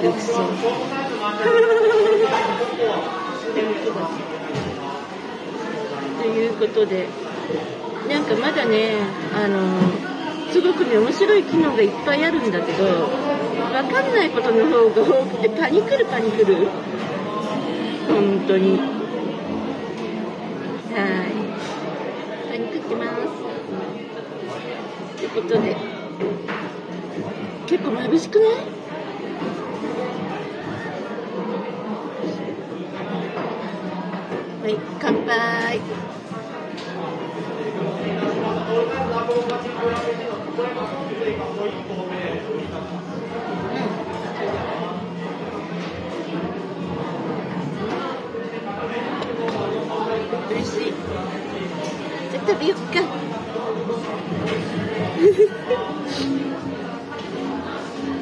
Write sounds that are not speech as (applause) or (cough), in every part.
できそうということでなんかまだねあのすごくね面白い機能がいっぱいあるんだけど分かんないことの方が多くてパニクるパニクる本当に。はい。パニクってます。ということで。結構眩しくない？はい乾杯。うん。美味しい。じゃあ食べよっか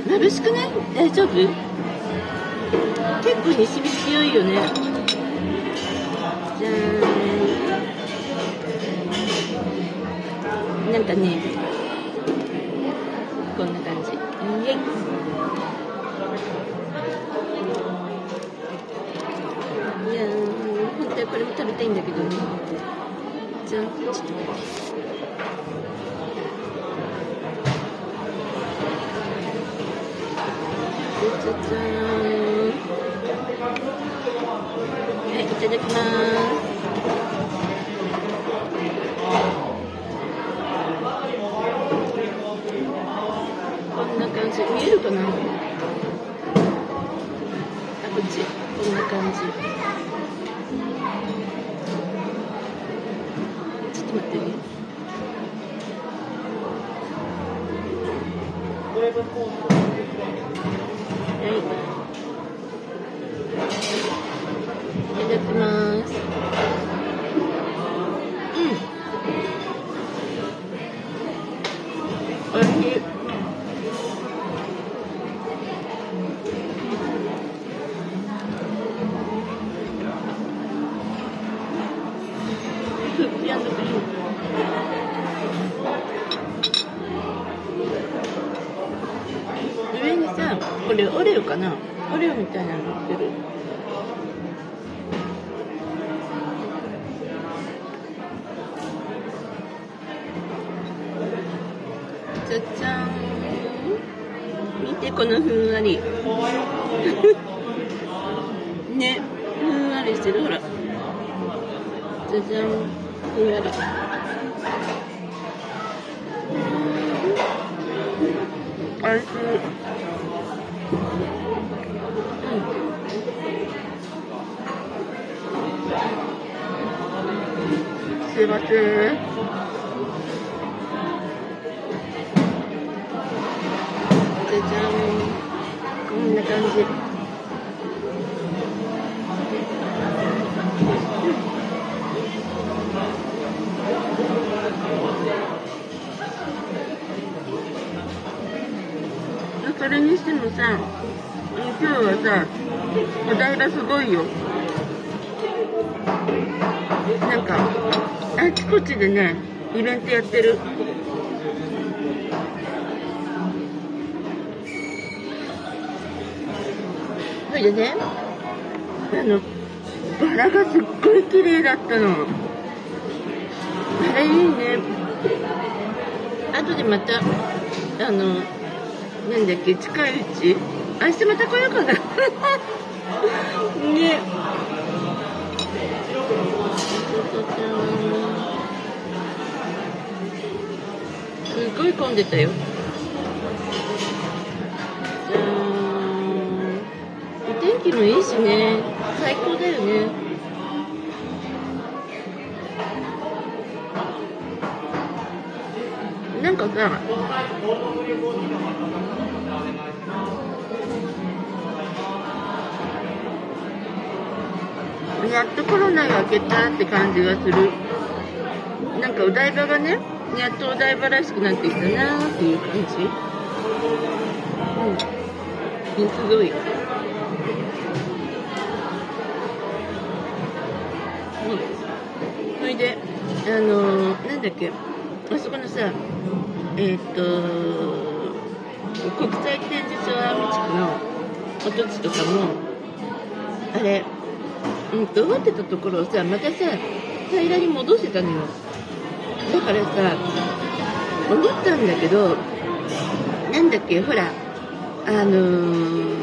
眩しくない？大丈夫？結構西日強いよね。じゃーん。なんかねこんな感じ。イエイ。いやー本当はこれも食べたいんだけどね。じゃあちょっと。待ってじゃじゃーんはい、ただきます。こんな感じ、見えるかな？あ、こっち、こんな感じ。ちょっと待ってね。はい。上にさ、これオレオかな？オレオみたいなの乗ってる。じゃじゃん。見て、このふんわり。(laughs) ね、ふんわりしてる、ほら。じゃじゃん。ふんわり。おいしい。すいません。じさ、今日はさ、お台場すごいよ。なんか、あちこちでね、イベントやってる。それでね、あの、バラがすっごい綺麗だったの。あれいいね。後でまた、あの、なんだっけ、近いうち明日また来ようかな。(laughs) ね。すごい混んでたよ。じゃーん。お天気もいいしね。最高だよね。なんかさ、やっとコロナが明けたって感じがする。なんかお台場がね、やっとお台場らしくなってきたなーっていう感じ。うん。すごい。う。それで、あのー、なんだっけ、あそこのさ、えーっと、国際展示場アーミ地区の跡地とかもあれうんと終わってたところをさまたさ平らに戻してたのよ。だからさ思ったんだけどなんだっけほらあのー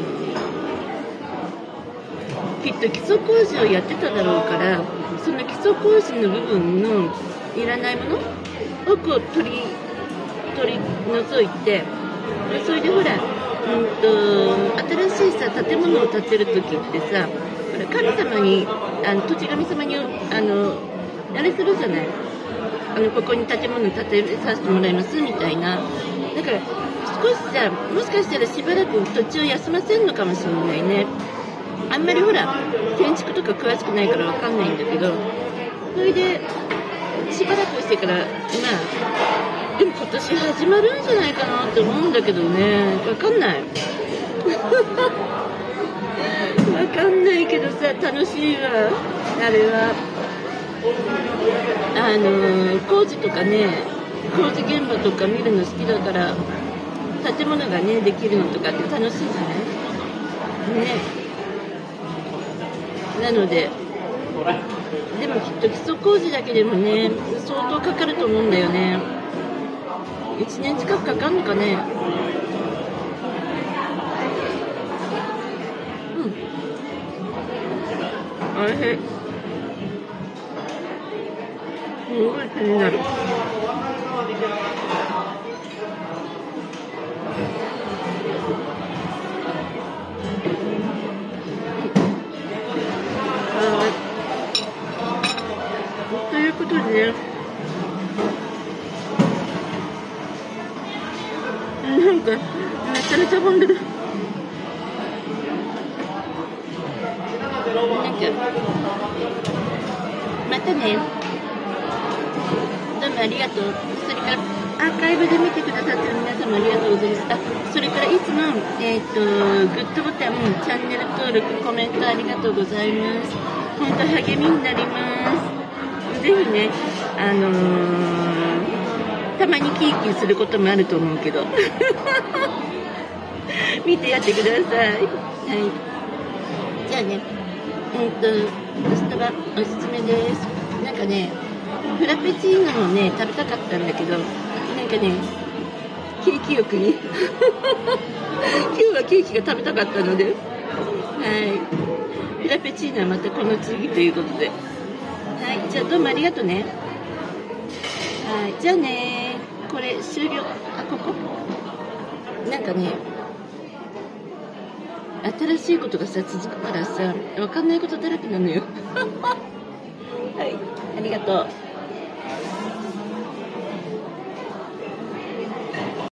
きっと基礎工事をやってただろうからその基礎工事の部分のいらないものをこう取り取り除いてそれでほら、うんと、新しいさ建物を建てる時ってさほら神様にあの土地神様にあのあれするじゃない。あのここに建物建てさせてもらいますみたいな。だから少しさもしかしたらしばらく土地を休ませるのかもしれないね。あんまりほら建築とか詳しくないからわかんないんだけど。それでしばらくしてからまあでも今年始まるんじゃないかなって思うんだけどね。わかんない。(laughs) かんないけどさ楽しいわ。あれは。あの工事とかね工事現場とか見るの好きだから建物がねできるのとかって楽しいじゃない？ね。なのででもきっと基礎工事だけでもね相当かかると思うんだよね。1年近くかかるのかねうんおいしい。すごい気になる。ということでね。なんかめちゃめちゃ混んでるまたねどうもありがとうそれからアーカイブで見てくださってる皆様ありがとうございますあそれからいつもえっ、とグッドボタンチャンネル登録コメントありがとうございます本当励みになりますぜひねあのーたまにキーキーすることもあると思うけど見てやってくださいはいじゃあねえっ、とスタバおすすめです。なんかねフラペチーノをね食べたかったんだけどなんかね景気よくに (laughs) 今日はケーキが食べたかったので。はい。フラペチーノはまたこの次ということで。はいじゃあどうもありがとうね。はいじゃあねこれ終了。あここ？なんかね新しいことがさ続くからさ分かんないことだらけなのよ。はい。ありがとう。